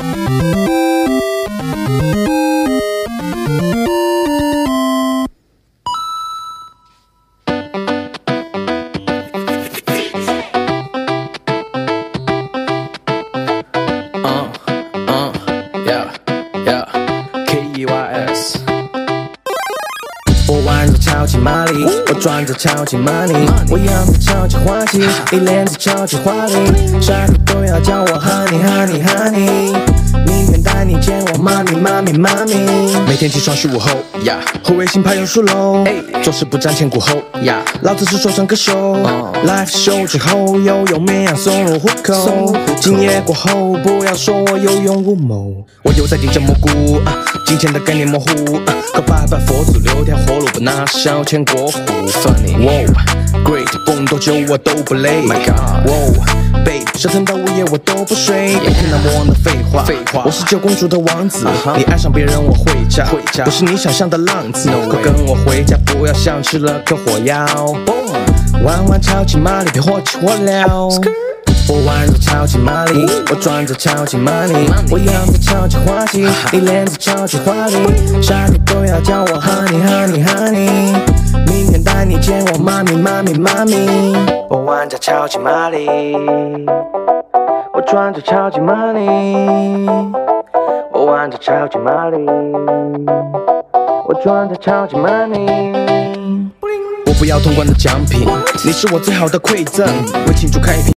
Uh, uh, E。我玩着超级玛丽，我赚着超级 money，我养着超级花季，你脸子超级华丽，啥都要叫我妈咪妈咪妈咪。每天起床是午后呀，后卫星牌用书楼，做事不瞻前顾后呀，老子是说唱歌手。Life show 之后又有绵羊送入虎口，今夜过后不要说我有勇无谋，我又在盯着蘑菇，啊金钱的概念模糊，啊可拜拜佛祖留条活路，不拿小钱过户。Funny，哇，Great，蹦多久我都不累。My God，哇，Babe，折腾到午夜我都不睡，别听那魔王的废话。废话我是九公主的王子 Uh-huh 你爱上别人我会嫁，会嫁不是你想象的浪子。No 快跟我回家，不要像吃了颗火药。玩玩超级玛丽，别火急火燎。我玩着超级玛丽，我赚着超级 money，我养着超级花季，你脸子超级华丽，啥你都要叫我 honey。妈咪妈咪妈咪。我玩着超级玛丽，我赚着超级 money，我玩着超级玛丽，我赚着超级 money。我不要通关的奖品，你是我最好的馈赠，为庆祝开一瓶。